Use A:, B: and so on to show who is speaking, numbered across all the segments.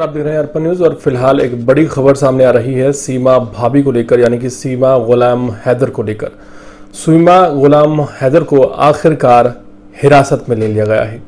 A: आप देख रहे हैं अर्पण न्यूज़ और फ़िलहाल एक बड़ी खबर सामने आ रही है, सीमा भाभी को लेकर, यानी कि सीमा गुलाम हैदर को लेकर। सीमा गुलाम हैदर को आखिरकार हिरासत में ले लिया गया है।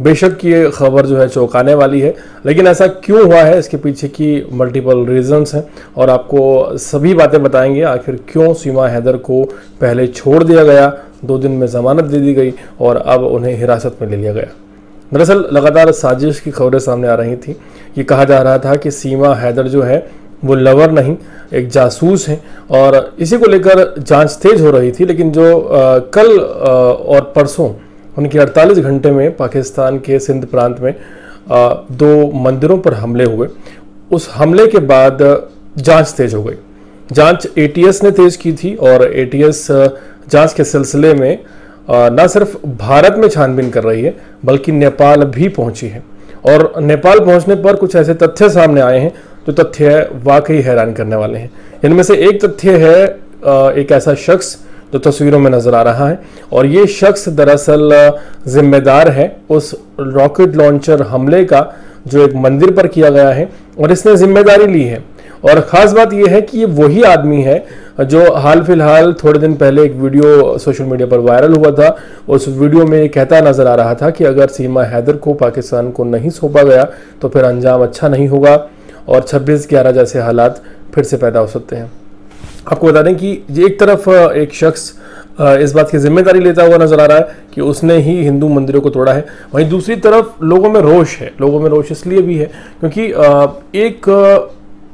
A: बेशक ये खबर जो है चौंकाने वाली है, लेकिन ऐसा क्यों हुआ है, इसके पीछे की मल्टीपल रीजंस हैं और आपको सभी बातें बताएँगे, आखिर क्यों सीमा हैदर को पहले छोड़ दिया गया, दो दिन में ज़मानत दे दी गई और अब उन्हें हिरासत में ले लिया गया। दरअसल लगातार साजिश की खबरें सामने आ रही थी। ये कहा जा रहा था कि सीमा हैदर जो है वो लवर नहीं एक जासूस हैं और इसी को लेकर जाँच तेज हो रही थी लेकिन जो आ, कल आ, और परसों उनके 48 घंटे में पाकिस्तान के सिंध प्रांत में आ, दो मंदिरों पर हमले हुए। उस हमले के बाद जाँच तेज हो गई। जाँच एटीएस ने तेज की थी और एटीएस जाँच के सिलसिले में न सिर्फ़ भारत में छानबीन कर रही है, बल्कि नेपाल भी पहुँची है। और नेपाल पहुँचने पर कुछ ऐसे तथ्य सामने आए हैं, जो तथ्य वाकई हैरान करने वाले हैं। इनमें से एक तथ्य है एक ऐसा शख्स जो तस्वीरों में नज़र आ रहा है, और ये शख्स दरअसल जिम्मेदार है उस रॉकेट लॉन्चर हमले का, जो एक मंदिर पर किया गया है, और इसने ज़िम्मेदारी ली है। और ख़ास बात यह है कि ये वही आदमी है जो हाल फ़िलहाल थोड़े दिन पहले एक वीडियो सोशल मीडिया पर वायरल हुआ था, उस वीडियो में कहता नज़र आ रहा था कि अगर सीमा हैदर को पाकिस्तान को नहीं सौंपा गया तो फिर अंजाम अच्छा नहीं होगा और 26 ग्यारह जैसे हालात फिर से पैदा हो सकते हैं। आपको बता दें कि एक तरफ़, एक शख्स इस बात की ज़िम्मेदारी लेता हुआ नज़र आ रहा है कि उसने ही हिंदू मंदिरों को तोड़ा है। वहीं दूसरी तरफ़ लोगों में रोष है, लोगों में रोष इसलिए भी है क्योंकि एक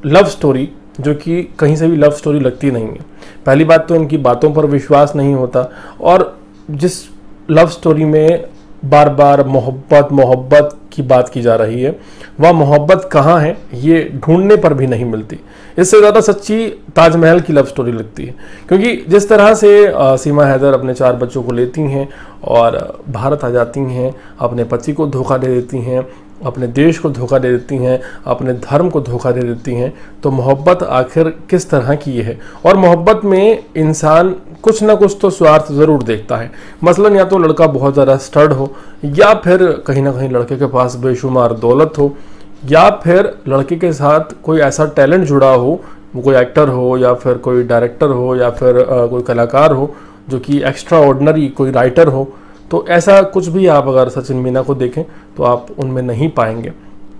A: लव स्टोरी जो कि कहीं से भी लव स्टोरी लगती नहीं है। पहली बात तो इनकी बातों पर विश्वास नहीं होता और जिस लव स्टोरी में बार बार मोहब्बत मोहब्बत की बात की जा रही है, वह मोहब्बत कहाँ है, ये ढूँढने पर भी नहीं मिलती। इससे ज़्यादा सच्ची ताजमहल की लव स्टोरी लगती है। क्योंकि जिस तरह से सीमा हैदर अपने चार बच्चों को लेती हैं और भारत आ जाती हैं, अपने पति को धोखा दे देती हैं अपने देश को धोखा दे देती हैं, अपने धर्म को धोखा दे देती हैं तो मोहब्बत आखिर किस तरह की है? और मोहब्बत में इंसान कुछ ना कुछ तो स्वार्थ ज़रूर देखता है। मसलन या तो लड़का बहुत ज़्यादा स्टर्ड हो, या फिर कहीं ना कहीं लड़के के पास बेशुमार दौलत हो, या फिर लड़के के साथ कोई ऐसा टैलेंट जुड़ा हो, कोई एक्टर हो, या फिर कोई डायरेक्टर हो, या फिर कोई कलाकार हो, जो कि एक्स्ट्रा ऑर्डनरी कोई राइटर हो तो ऐसा कुछ भी आप अगर सचिन मीना को देखें तो आप उनमें नहीं पाएँगे।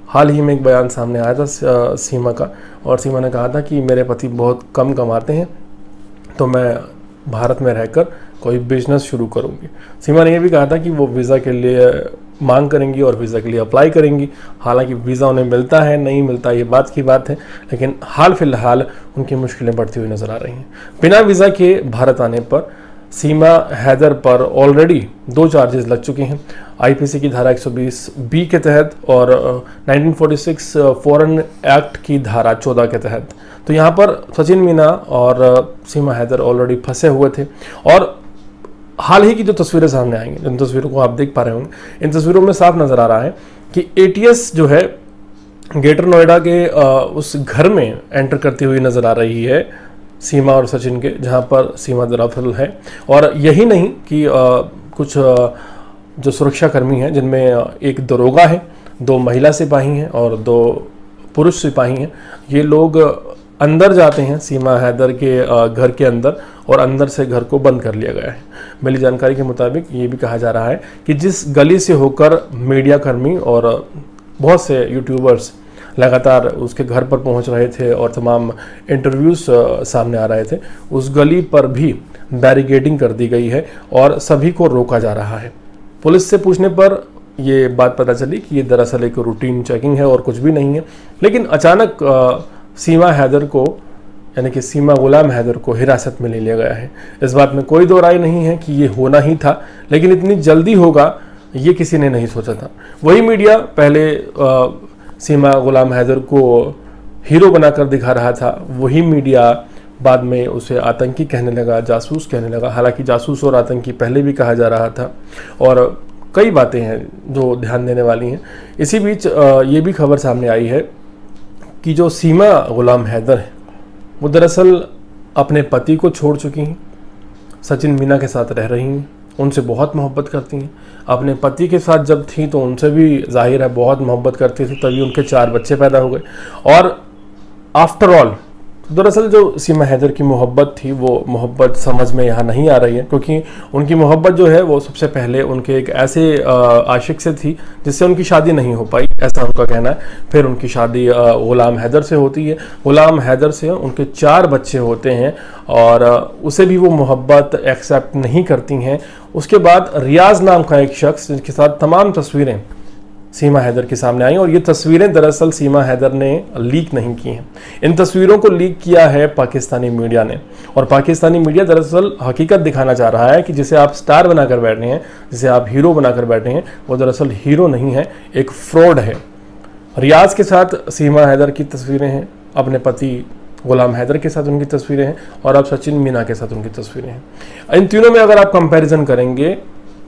A: हाल ही में एक बयान सामने आया था सीमा का, और सीमा ने कहा था कि मेरे पति बहुत कम कमाते हैं तो मैं भारत में रहकर कोई बिज़नेस शुरू करूँगी। सीमा ने यह भी कहा था कि वो वीज़ा के लिए मांग करेंगी और वीज़ा के लिए अप्लाई करेंगी। हालाँकि वीज़ा उन्हें मिलता है, नहीं मिलता, ये बात की बात है, लेकिन हाल फ़िलहाल उनकी मुश्किलें बढ़ती हुई नज़र आ रही हैं। बिना वीज़ा के भारत आने पर सीमा हैदर पर ऑलरेडी दो चार्जेस लग चुके हैं। आईपीसी की धारा 120 बी के तहत और 1946 फॉरेन एक्ट की धारा 14 के तहत। तो यहाँ पर सचिन मीना और सीमा हैदर ऑलरेडी फंसे हुए थे। और हाल ही की जो तस्वीरें सामने आएँगी, जिन तस्वीरों को आप देख पा रहे होंगे, इन तस्वीरों में साफ़ नज़र आ रहा है कि एटीएस जो है, ग्रेटर नोएडा के उस घर में एंटर करती हुई नज़र आ रही है। सीमा और सचिन के जहाँ पर सीमा दराफल है। और यही नहीं कि आ, कुछ आ, जो सुरक्षा कर्मी हैं जिनमें एक दरोगा है दो महिला सिपाही हैं और दो पुरुष सिपाही हैं ये लोग अंदर जाते हैं सीमा हैदर के घर के अंदर और अंदर से घर को बंद कर लिया गया है। मिली जानकारी के मुताबिक ये भी कहा जा रहा है कि जिस गली से होकर मीडिया कर्मी और बहुत से यूट्यूबर्स लगातार उसके घर पर पहुँच रहे थे और तमाम इंटरव्यूज़ सामने आ रहे थे। उस गली पर भी बैरिकेडिंग कर दी गई है और सभी को रोका जा रहा है। पुलिस से पूछने पर ये बात पता चली कि ये दरअसल एक रूटीन चेकिंग है और कुछ भी नहीं है। लेकिन अचानक सीमा हैदर को यानी कि सीमा गुलाम हैदर को हिरासत में ले लिया गया है। इस बात में कोई दो राय नहीं है कि ये होना ही था लेकिन इतनी जल्दी होगा ये किसी ने नहीं सोचा था। वही मीडिया पहले आ, सीमा गुलाम हैदर को हीरो बनाकर दिखा रहा था। वही मीडिया बाद में उसे आतंकी कहने लगा, जासूस कहने लगा। हालाँकि जासूस और आतंकी पहले भी कहा जा रहा था और कई बातें हैं जो ध्यान देने वाली हैं। इसी बीच ये भी खबर सामने आई है कि जो सीमा गुलाम हैदर है, वो दरअसल अपने पति को छोड़ चुकी हैं, सचिन मीना के साथ रह रही हैं। उनसे बहुत मोहब्बत करती हैं। अपने पति के साथ जब थी तो उनसे भी ज़ाहिर है बहुत मोहब्बत करती थी, तभी उनके चार बच्चे पैदा हो गए। और आफ्टर ऑल दरअसल जो सीमा हैदर की मोहब्बत थी, वो मोहब्बत समझ में यहाँ नहीं आ रही है, क्योंकि उनकी मोहब्बत जो है, वो सबसे पहले उनके एक ऐसे आशिक से थी, जिससे उनकी शादी नहीं हो पाई, ऐसा उनका कहना है। फिर उनकी शादी ग़ुलाम हैदर से होती है। ग़ुलाम हैदर से उनके चार बच्चे होते हैं, और उसे भी वो मोहब्बत एक्सेप्ट नहीं करती हैं। उसके बाद रियाज नाम का एक शख्स जिसके साथ तमाम तस्वीरें सीमा हैदर के सामने आई और ये तस्वीरें दरअसल सीमा हैदर ने लीक नहीं की हैं। इन तस्वीरों को लीक किया है पाकिस्तानी मीडिया ने। और पाकिस्तानी मीडिया दरअसल हकीकत दिखाना चाह रहा है कि जिसे आप स्टार बनाकर बैठे हैं, जिसे आप हीरो बनाकर बैठे हैं, वो दरअसल हीरो नहीं है, एक फ्रॉड है। रियाज के साथ सीमा हैदर की तस्वीरें हैं, अपने पति गुलाम हैदर के साथ उनकी तस्वीरें हैं और अब सचिन मीना के साथ उनकी तस्वीरें हैं। इन तीनों में अगर आप कंपैरिजन करेंगे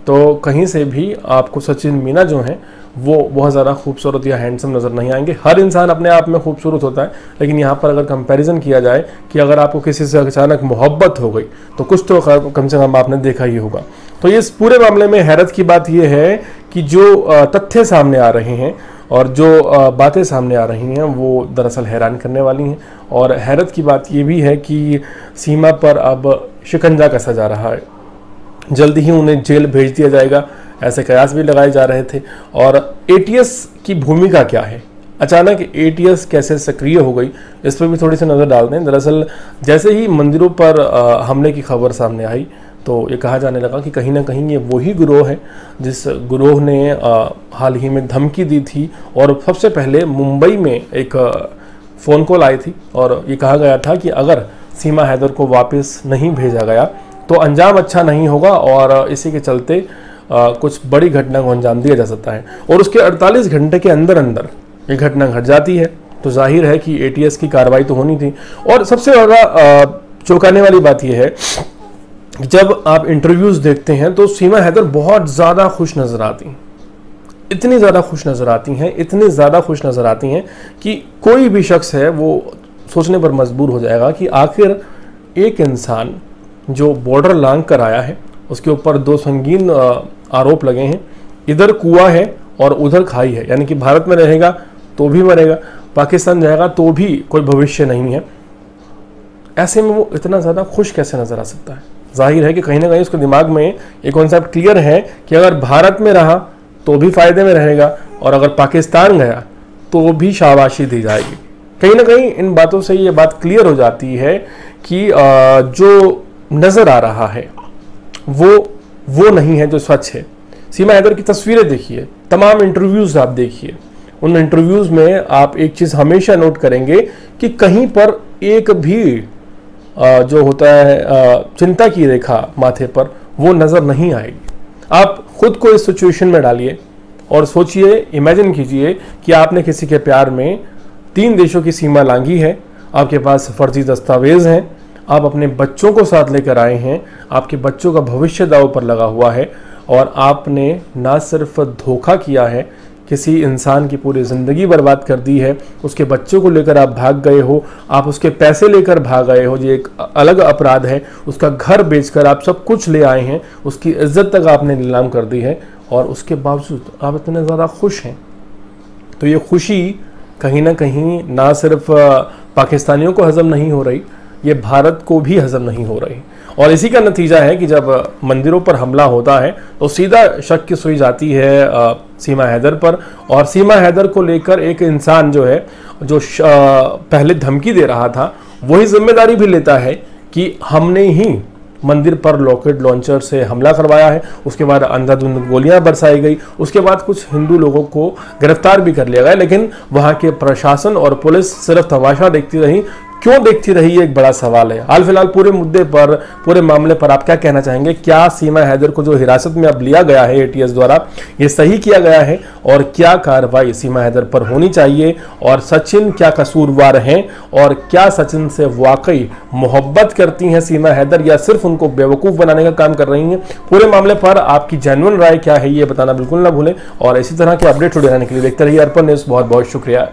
A: तो कहीं से भी आपको सचिन मीना जो हैं, वो बहुत ज़्यादा खूबसूरत या हैंडसम नज़र नहीं आएँगे। हर इंसान अपने आप में खूबसूरत होता है, लेकिन यहाँ पर अगर कंपैरिजन किया जाए कि अगर आपको किसी से अचानक मोहब्बत हो गई तो कुछ तो कम से कम आपने देखा ही होगा। तो इस पूरे मामले में हैरत की बात यह है कि जो तथ्य सामने आ रहे हैं और जो बातें सामने आ रही हैं, वो दरअसल हैरान करने वाली हैं। और हैरत की बात ये भी है कि सीमा पर अब शिकंजा कसा जा रहा है। जल्दी ही उन्हें जेल भेज दिया जाएगा। ऐसे कयास भी लगाए जा रहे थे। और एटीएस की भूमिका क्या है? अचानक एटीएस कैसे सक्रिय हो गई? इस पर भी थोड़ी सी नज़र डालते हैं दरअसल, जैसे ही मंदिरों पर हमले की खबर सामने आई तो ये कहा जाने लगा कि कहीं ना कहीं ये वही ग्रोह है, जिस ग्रोह ने हाल ही में धमकी दी थी। और सबसे पहले मुंबई में एक फ़ोन कॉल आई थी। और ये कहा गया था कि अगर सीमा हैदर को वापस नहीं भेजा गया तो अंजाम अच्छा नहीं होगा और इसी के चलते आ, कुछ बड़ी घटना को अंजाम दिया जा सकता है। और उसके 48 घंटे के अंदर अंदर ये घटना घट जाती है। तो ज़ाहिर है कि एटीएस की कार्रवाई तो होनी थी। और सबसे ज़्यादा चौंकाने वाली बात यह है जब आप इंटरव्यूज़ देखते हैं तो सीमा हैदर बहुत ज़्यादा खुश नज़र आती इतनी ज़्यादा खुश नज़र आती हैं इतनी ज़्यादा खुश नज़र आती हैं कि कोई भी शख्स है वो सोचने पर मजबूर हो जाएगा कि आखिर एक इंसान जो बॉर्डर लांग कर आया है, उसके ऊपर दो संगीन आरोप लगे हैं। इधर कुआ है और उधर खाई है, यानी कि भारत में रहेगा तो भी मरेगा, पाकिस्तान जाएगा तो भी कोई भविष्य नहीं है। ऐसे में वो इतना ज़्यादा खुश कैसे नज़र आ सकता है? ज़ाहिर है कि कहीं ना कहीं उसके दिमाग में ये कॉन्सेप्ट क्लियर है कि अगर भारत में रहा तो भी फ़ायदे में रहेगा, और अगर पाकिस्तान गया तो भी शाबाशी दी जाएगी। कहीं ना कहीं इन बातों से ये बात क्लियर हो जाती है कि जो नज़र आ रहा है। वो वो नहीं है जो सच है। सीमा हैदर की तस्वीरें देखिए, तमाम इंटरव्यूज़ आप देखिए। उन इंटरव्यूज़ में आप एक चीज़ हमेशा नोट करेंगे कि कहीं पर एक भी जो होता है चिंता की रेखा माथे पर वो नज़र नहीं आएगी। आप खुद को इस सिचुएशन में डालिए और सोचिए इमेजिन कीजिए कि आपने किसी के प्यार में तीन देशों की सीमा लांगी है, आपके पास फर्जी दस्तावेज़ हैं आप अपने बच्चों को साथ लेकर आए हैं, आपके बच्चों का भविष्य दाव पर लगा हुआ है, और आपने ना सिर्फ़ धोखा किया है, किसी इंसान की पूरी ज़िंदगी बर्बाद कर दी है, उसके बच्चों को लेकर आप भाग गए हो, आप उसके पैसे लेकर भाग गए हो, ये एक अलग अपराध है, उसका घर बेचकर आप सब कुछ ले आए हैं, उसकी इज़्ज़त तक आपने नीलाम कर दी है, और उसके बावजूद आप इतने ज़्यादा खुश हैं। तो ये खुशी कहीं ना कहीं ना सिर्फ़ पाकिस्तानियों को हज़म नहीं हो रही ये भारत को भी हजम नहीं हो रही। और इसी का नतीजा है कि जब मंदिरों पर हमला होता है तो सीधा शक की सुई जाती है सीमा हैदर पर। और सीमा हैदर को लेकर एक इंसान जो है, जो पहले धमकी दे रहा था, वही ज़िम्मेदारी भी लेता है कि हमने ही मंदिर पर लॉकेट लॉन्चर से हमला करवाया है। उसके बाद अंधाधुंध गोलियाँ बरसाई गई। उसके बाद कुछ हिंदू लोगों को गिरफ़्तार भी कर लिया गया। लेकिन वहाँ के प्रशासन और पुलिस सिर्फ़ तमाशा देखती रही क्यों देखती रही ये एक बड़ा सवाल है? हाल फ़िलहाल पूरे मुद्दे पर, पूरे मामले पर आप क्या कहना चाहेंगे? क्या सीमा हैदर को जो हिरासत में अब लिया गया है एटीएस द्वारा, ये सही किया गया है? और क्या कार्रवाई सीमा हैदर पर होनी चाहिए? और सचिन क्या कसूरवार हैं? और क्या सचिन से वाकई मोहब्बत करती हैं सीमा हैदर या सिर्फ़ उनको बेवकूफ़ बनाने का काम कर रही हैं? पूरे मामले पर आपकी जेनुअन राय क्या है ये बताना बिल्कुल ना भूलें। और इसी तरह के अपडेट जुड़े रहने के लिए देखते रहिए अर्पण न्यूज़। बहुत बहुत शुक्रिया।